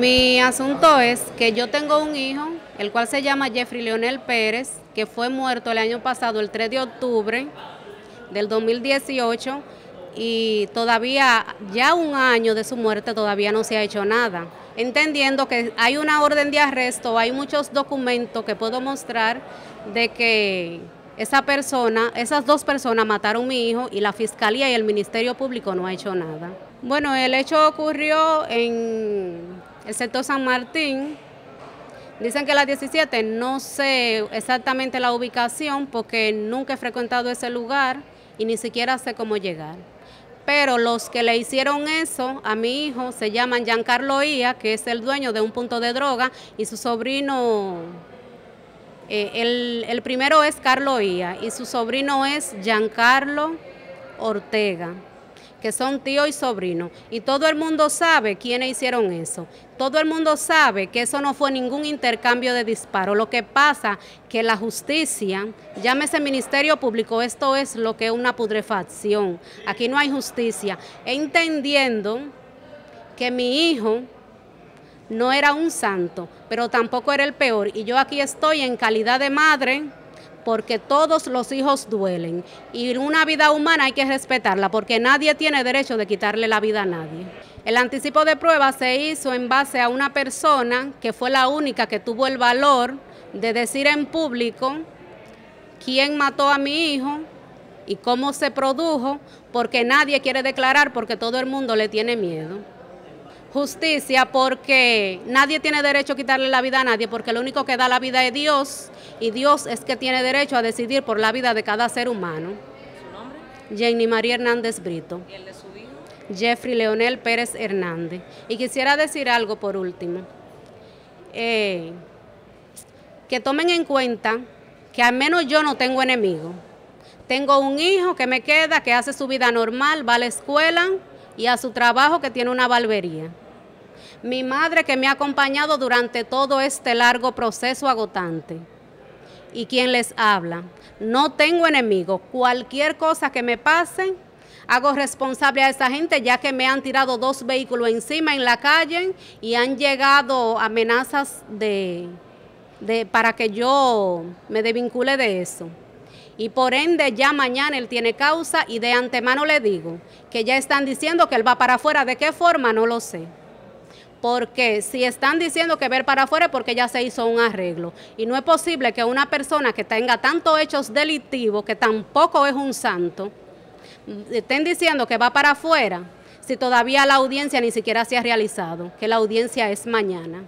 Mi asunto es que yo tengo un hijo, el cual se llama Jeffrey Leonel Pérez, que fue muerto el año pasado, el 3 de octubre del 2018, y todavía, ya un año de su muerte, todavía no se ha hecho nada. Entendiendo que hay una orden de arresto, hay muchos documentos que puedo mostrar de que esa persona, esas dos personas mataron a mi hijo y la fiscalía y el Ministerio Público no ha hecho nada. Bueno, el hecho ocurrió en el sector San Martín. Dicen que las 17, no sé exactamente la ubicación porque nunca he frecuentado ese lugar y ni siquiera sé cómo llegar. Pero los que le hicieron eso a mi hijo se llaman Giancarlo Ia, que es el dueño de un punto de droga, y su sobrino, eh, el, el primero es Carlo Ia y su sobrino es Giancarlo Ortega que son tío y sobrino, y todo el mundo sabe quiénes hicieron eso. Todo el mundo sabe que eso no fue ningún intercambio de disparos. Lo que pasa que la justicia, llámese Ministerio Público, esto es lo que es una putrefacción. Aquí no hay justicia. Entendiendo que mi hijo no era un santo, pero tampoco era el peor. Y yo aquí estoy en calidad de madre, porque todos los hijos duelen y una vida humana hay que respetarla porque nadie tiene derecho de quitarle la vida a nadie. El anticipo de prueba se hizo en base a una persona que fue la única que tuvo el valor de decir en público quién mató a mi hijo y cómo se produjo, porque nadie quiere declarar porque todo el mundo le tiene miedo justicia porque nadie tiene derecho a quitarle la vida a nadie porque lo único que da la vida es Dios y Dios es que tiene derecho a decidir por la vida de cada ser humano. ¿Su nombre? Jenny María Hernández Brito. ¿Y el de su hijo? Jeffrey Leonel Pérez Hernández. Y quisiera decir algo por último. Eh, que tomen en cuenta que al menos yo no tengo enemigo. Tengo un hijo que me queda, que hace su vida normal, va a la escuela y a su trabajo que tiene una barbería mi madre que me ha acompañado durante todo este largo proceso agotante y quien les habla. No tengo enemigos. Cualquier cosa que me pase, hago responsable a esa gente ya que me han tirado dos vehículos encima en la calle y han llegado amenazas de, de para que yo me desvincule de eso y por ende ya mañana él tiene causa y de antemano le digo que ya están diciendo que él va para afuera. ¿De qué forma? No lo sé. Porque si están diciendo que ver para afuera es porque ya se hizo un arreglo. Y no es posible que una persona que tenga tantos hechos delictivos, que tampoco es un santo, estén diciendo que va para afuera si todavía la audiencia ni siquiera se ha realizado, que la audiencia es mañana.